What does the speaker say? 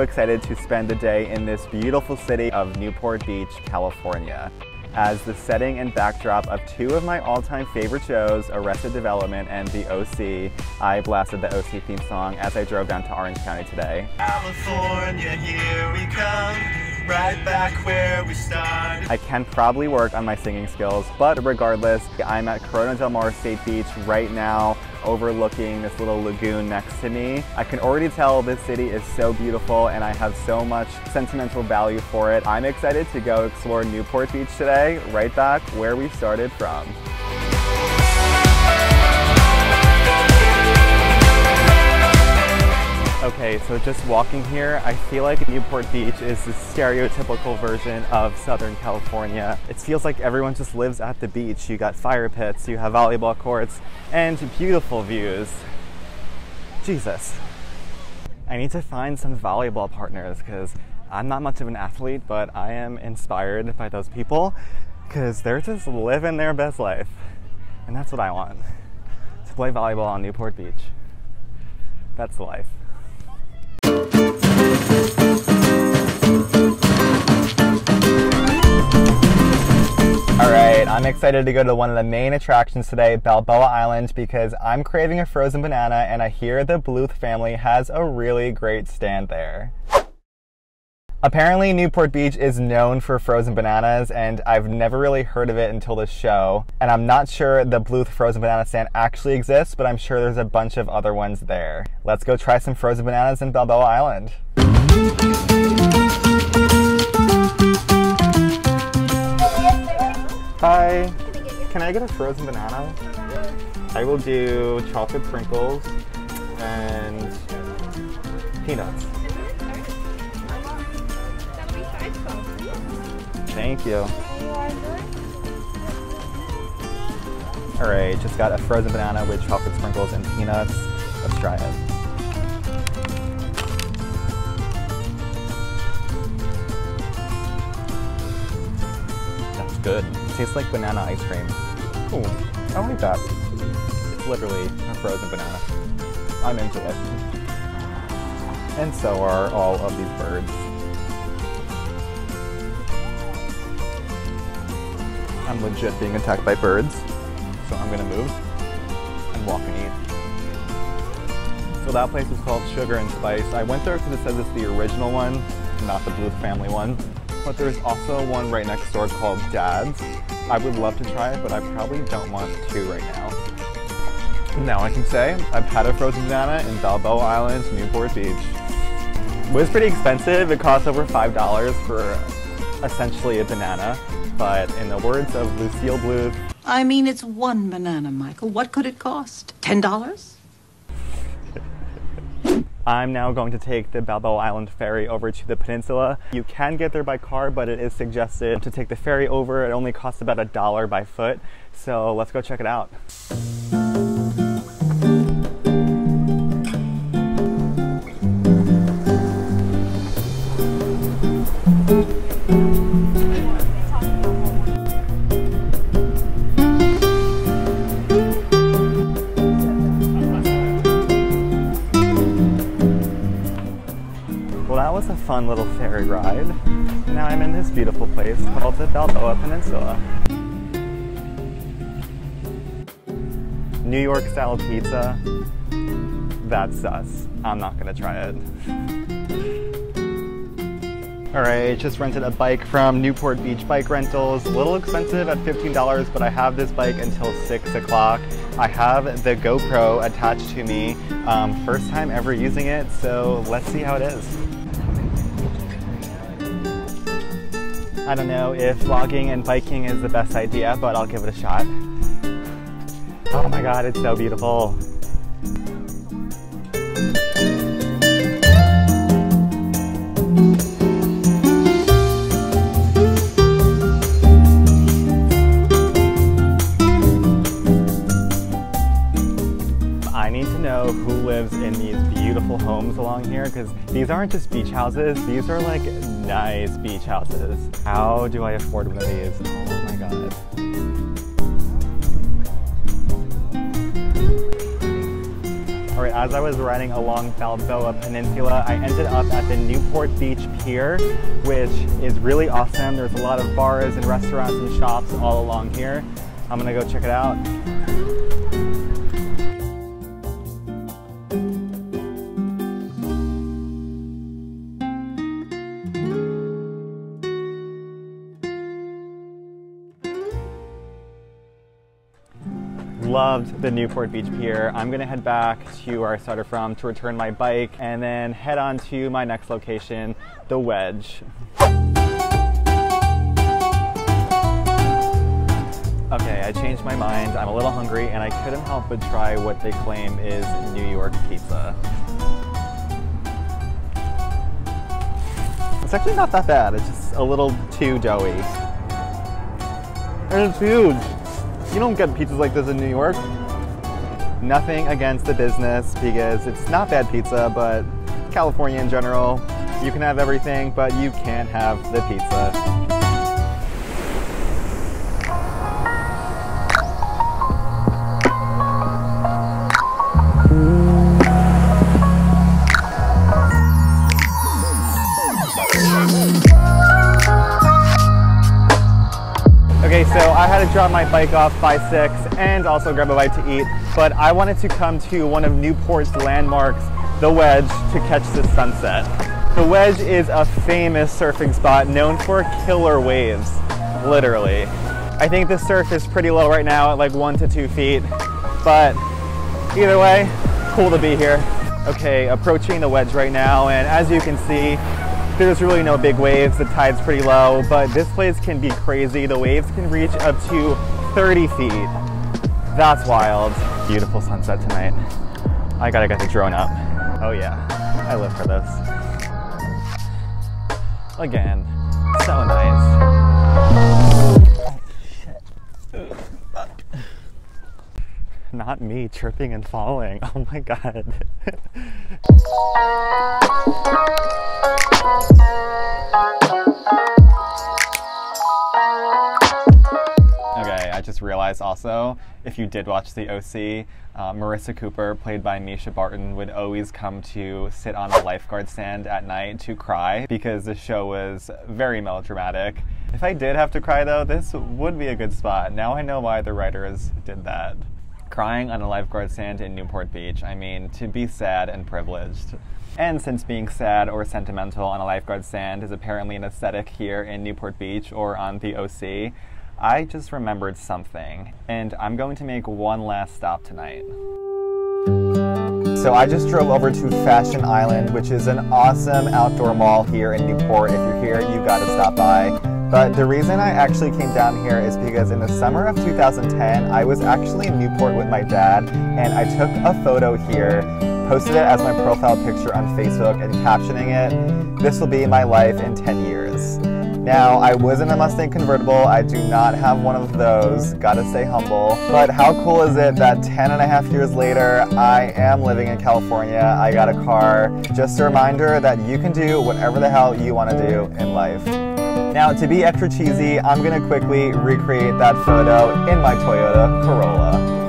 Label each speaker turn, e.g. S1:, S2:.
S1: I am so excited to spend the day in this beautiful city of Newport Beach, California. As the setting and backdrop of two of my all-time favorite shows, Arrested Development and The OC, I blasted the OC theme song as I drove down to Orange County today.
S2: California, here we come right back where we started.
S1: I can probably work on my singing skills, but regardless, I'm at Corona del Mar State Beach right now, overlooking this little lagoon next to me. I can already tell this city is so beautiful and I have so much sentimental value for it. I'm excited to go explore Newport Beach today, right back where we started from. Okay, so just walking here, I feel like Newport Beach is the stereotypical version of Southern California. It feels like everyone just lives at the beach. You got fire pits, you have volleyball courts, and beautiful views. Jesus. I need to find some volleyball partners because I'm not much of an athlete, but I am inspired by those people because they're just living their best life. And that's what I want to play volleyball on Newport Beach. That's life. Alright, I'm excited to go to one of the main attractions today, Balboa Island, because I'm craving a frozen banana and I hear the Bluth family has a really great stand there. Apparently, Newport Beach is known for frozen bananas, and I've never really heard of it until this show. And I'm not sure the Bluth frozen banana stand actually exists, but I'm sure there's a bunch of other ones there. Let's go try some frozen bananas in Balboa Island. Hi. Can I get a frozen banana? I will do chocolate sprinkles and peanuts. Thank you. Alright, just got a frozen banana with chocolate sprinkles and peanuts. Let's try it. That's good. It tastes like banana ice cream. Ooh, I like that. It's literally a frozen banana. I'm into it. And so are all of these birds. I'm legit being attacked by birds, so I'm gonna move and walk and eat. So that place is called Sugar and Spice. I went there because it says it's the original one, not the Bluth family one. But there's also one right next door called Dad's. I would love to try it, but I probably don't want to right now. Now I can say I've had a frozen banana in Balboa Island, Newport Beach. It was pretty expensive. It cost over $5 for essentially a banana. But in the words of Lucille Bluth,
S3: I mean, it's one banana, Michael. What could it cost? Ten dollars?
S1: I'm now going to take the Balboa Island ferry over to the peninsula. You can get there by car, but it is suggested to take the ferry over. It only costs about a dollar by foot. So let's go check it out. Little ferry ride. Now I'm in this beautiful place called the Balboa Peninsula. New York style pizza, that's us. I'm not gonna try it. Alright, just rented a bike from Newport Beach Bike Rentals. A little expensive at $15, but I have this bike until 6 o'clock. I have the GoPro attached to me. Um, first time ever using it, so let's see how it is. I don't know if vlogging and biking is the best idea, but I'll give it a shot. Oh my god, it's so beautiful. I need to know who lives in these beautiful homes along here because these aren't just beach houses, these are like nice beach houses. How do I afford one of these? Oh my god. All right, as I was riding along Balboa Peninsula, I ended up at the Newport Beach Pier, which is really awesome. There's a lot of bars and restaurants and shops all along here. I'm gonna go check it out. Loved the Newport Beach Pier. I'm gonna head back to where I started from to return my bike and then head on to my next location, the Wedge. Okay, I changed my mind. I'm a little hungry and I couldn't help but try what they claim is New York pizza. It's actually not that bad. It's just a little too doughy. And it's huge. You don't get pizzas like this in New York. Nothing against the business because it's not bad pizza, but California in general, you can have everything, but you can't have the pizza. Drop my bike off by 6 and also grab a bite to eat, but I wanted to come to one of Newport's landmarks, the Wedge, to catch the sunset. The Wedge is a famous surfing spot known for killer waves, literally. I think the surf is pretty low right now at like one to two feet, but either way, cool to be here. Okay, approaching the Wedge right now, and as you can see, there's really no big waves, the tide's pretty low, but this place can be crazy. The waves can reach up to 30 feet. That's wild. Beautiful sunset tonight. I gotta get the drone up. Oh yeah, I live for this. Again, so nice. Oh. Not me tripping and falling. Oh my god. just realized also, if you did watch the OC, uh, Marissa Cooper, played by Mischa Barton, would always come to sit on a lifeguard stand at night to cry because the show was very melodramatic. If I did have to cry though, this would be a good spot. Now I know why the writers did that. Crying on a lifeguard stand in Newport Beach, I mean, to be sad and privileged. And since being sad or sentimental on a lifeguard stand is apparently an aesthetic here in Newport Beach or on the OC, I just remembered something, and I'm going to make one last stop tonight. So I just drove over to Fashion Island, which is an awesome outdoor mall here in Newport. If you're here, you gotta stop by. But the reason I actually came down here is because in the summer of 2010, I was actually in Newport with my dad, and I took a photo here, posted it as my profile picture on Facebook, and captioning it, This will be my life in 10 years. Now, I was in a Mustang convertible. I do not have one of those. Gotta stay humble. But how cool is it that 10 and a half years later, I am living in California. I got a car. Just a reminder that you can do whatever the hell you want to do in life. Now, to be extra cheesy, I'm gonna quickly recreate that photo in my Toyota Corolla.